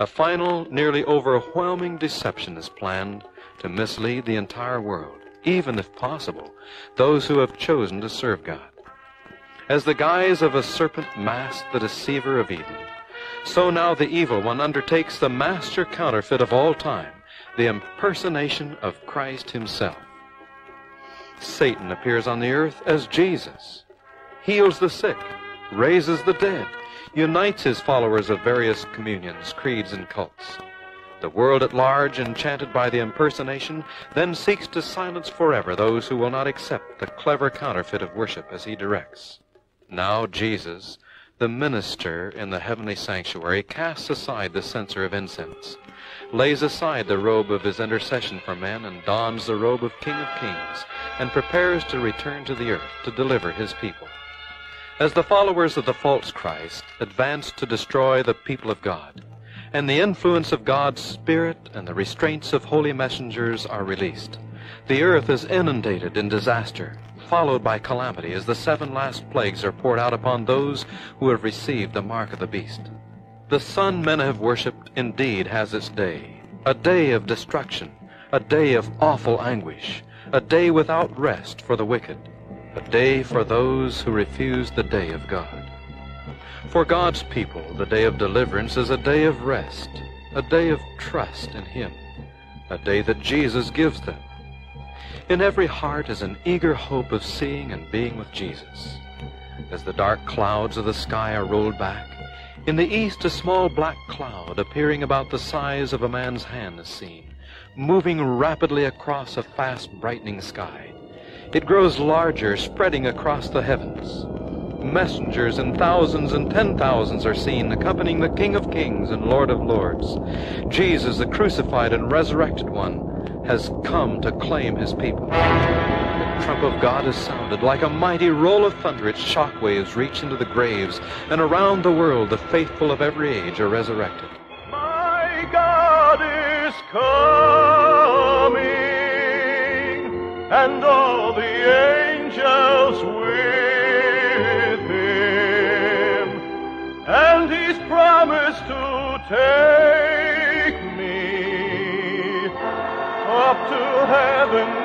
S2: a final, nearly overwhelming deception is planned to mislead the entire world, even if possible, those who have chosen to serve God. As the guise of a serpent masked the deceiver of Eden, so now the evil one undertakes the master counterfeit of all time, the impersonation of Christ himself. Satan appears on the earth as Jesus, heals the sick, raises the dead, unites his followers of various communions, creeds, and cults. The world at large, enchanted by the impersonation, then seeks to silence forever those who will not accept the clever counterfeit of worship as he directs. Now Jesus, the minister in the heavenly sanctuary, casts aside the censer of incense, lays aside the robe of his intercession for men, and dons the robe of King of Kings, and prepares to return to the earth to deliver his people. As the followers of the false Christ advance to destroy the people of God, and the influence of God's Spirit and the restraints of holy messengers are released, the earth is inundated in disaster, followed by calamity as the seven last plagues are poured out upon those who have received the mark of the beast. The sun men have worshipped indeed has its day, a day of destruction, a day of awful anguish, a day without rest for the wicked, a day for those who refuse the day of God. For God's people, the day of deliverance is a day of rest, a day of trust in Him, a day that Jesus gives them. In every heart is an eager hope of seeing and being with Jesus. As the dark clouds of the sky are rolled back, in the east a small black cloud appearing about the size of a man's hand is seen, moving rapidly across a fast brightening sky. It grows larger, spreading across the heavens. Messengers in thousands and ten thousands are seen accompanying the King of Kings and Lord of Lords. Jesus, the crucified and resurrected one, has come to claim his people. The trump of God is sounded. Like a mighty roll of thunder, its shock waves reach into the graves, and around the world the faithful of every age are resurrected.
S3: My God is coming, and all the angels with he's promised to take me up to
S2: heaven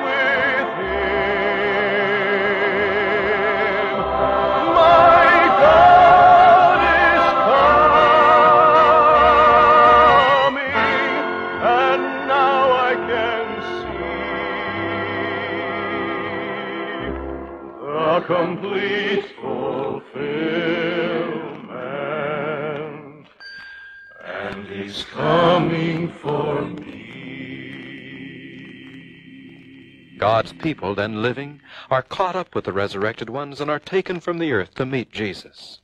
S2: people, then living, are caught up with the resurrected ones and are taken from the earth to meet Jesus.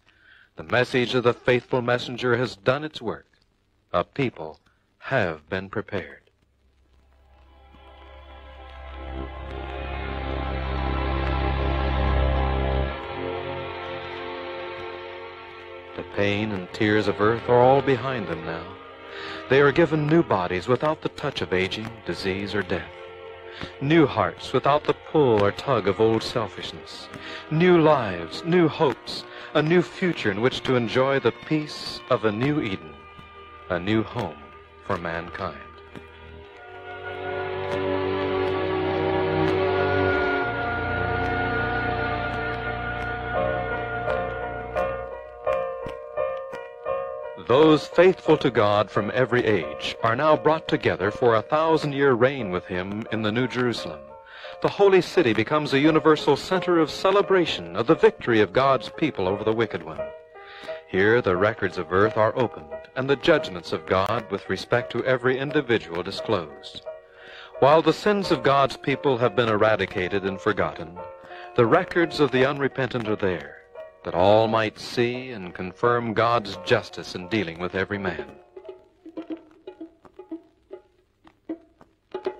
S2: The message of the faithful messenger has done its work. A people have been prepared. The pain and tears of earth are all behind them now. They are given new bodies without the touch of aging, disease, or death. New hearts without the pull or tug of old selfishness. New lives, new hopes, a new future in which to enjoy the peace of a new Eden, a new home for mankind. Those faithful to God from every age are now brought together for a thousand year reign with Him in the New Jerusalem. The holy city becomes a universal center of celebration of the victory of God's people over the wicked one. Here the records of earth are opened and the judgments of God with respect to every individual disclosed. While the sins of God's people have been eradicated and forgotten, the records of the unrepentant are there that all might see and confirm God's justice in dealing with every man.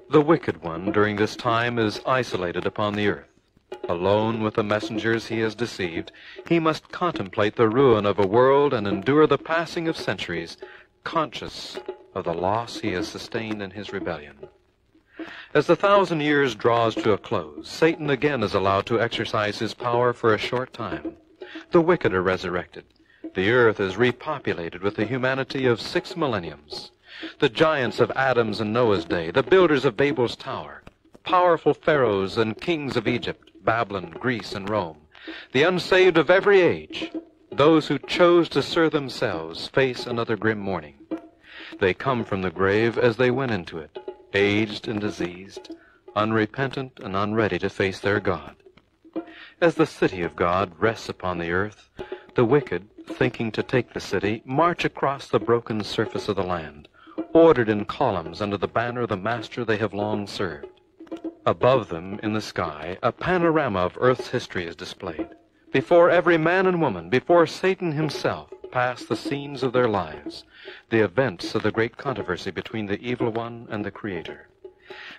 S2: The wicked one during this time is isolated upon the earth. Alone with the messengers he has deceived, he must contemplate the ruin of a world and endure the passing of centuries, conscious of the loss he has sustained in his rebellion. As the thousand years draws to a close, Satan again is allowed to exercise his power for a short time. The wicked are resurrected. The earth is repopulated with the humanity of six millenniums. The giants of Adam's and Noah's day, the builders of Babel's tower, powerful pharaohs and kings of Egypt, Babylon, Greece, and Rome, the unsaved of every age, those who chose to serve themselves, face another grim morning. They come from the grave as they went into it, aged and diseased, unrepentant and unready to face their God. As the city of God rests upon the earth, the wicked, thinking to take the city, march across the broken surface of the land, ordered in columns under the banner of the master they have long served. Above them, in the sky, a panorama of earth's history is displayed. Before every man and woman, before Satan himself, pass the scenes of their lives, the events of the great controversy between the evil one and the Creator.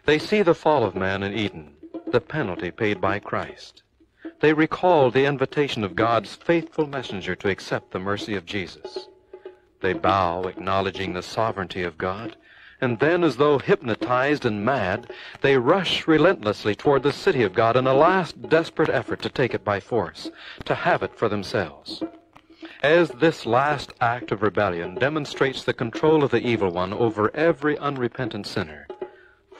S2: They see the fall of man in Eden, the penalty paid by Christ. They recall the invitation of God's faithful messenger to accept the mercy of Jesus. They bow, acknowledging the sovereignty of God, and then, as though hypnotized and mad, they rush relentlessly toward the city of God in a last desperate effort to take it by force, to have it for themselves. As this last act of rebellion demonstrates the control of the evil one over every unrepentant sinner,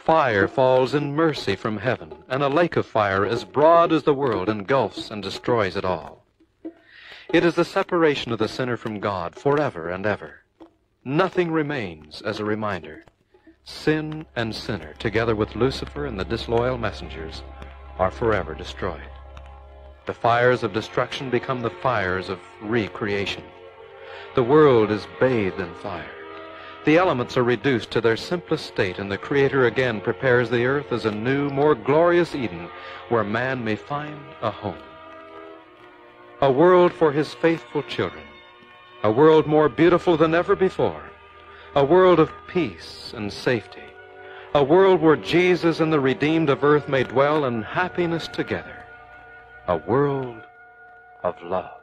S2: fire falls in mercy from heaven, and a lake of fire as broad as the world engulfs and destroys it all. It is the separation of the sinner from God forever and ever. Nothing remains as a reminder. Sin and sinner, together with Lucifer and the disloyal messengers, are forever destroyed. The fires of destruction become the fires of recreation. The world is bathed in fire. The elements are reduced to their simplest state, and the Creator again prepares the earth as a new, more glorious Eden where man may find a home. A world for his faithful children. A world more beautiful than ever before. A world of peace and safety. A world where Jesus and the redeemed of earth may dwell in happiness together. A world of love.